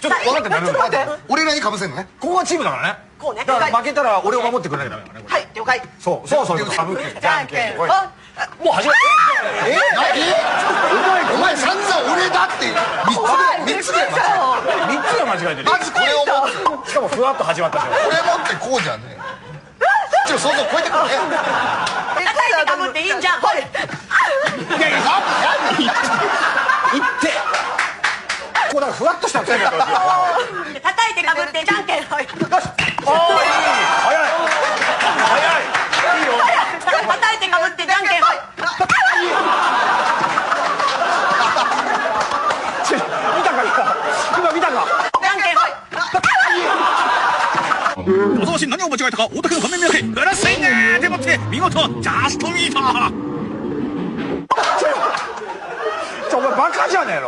ちょっと分かってなる待って。俺らにかぶせんのね？ここはチームだからね。こうね。だから負けたら俺を守ってくれなきゃダメだから。ねはい了解。そうそうそう。かぶってじゃんけん。ぽい。あもう始まる。え？え？お前散々俺だって。3つぐらい3つぐらい間違三つが間違えてる。えまずこれを持ってしかもふわっと始まったしこれ持ってこうじゃんねちょっと想像超えてくるね叩いてかぶっていいんじゃんはいいやいや行ってこうだからふわっとしたのついてるから叩いてかぶってじゃんけんはいおーいい早い早いいいよ叩いてかぶってじゃんけんはい見たか今見たかじゃんけんはいお通し何を間違えたか大竹の顔面目当てうらっしゃいねでもって見事ジャストミートちょお前バカじゃねえの。